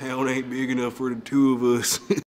town ain't big enough for the two of us.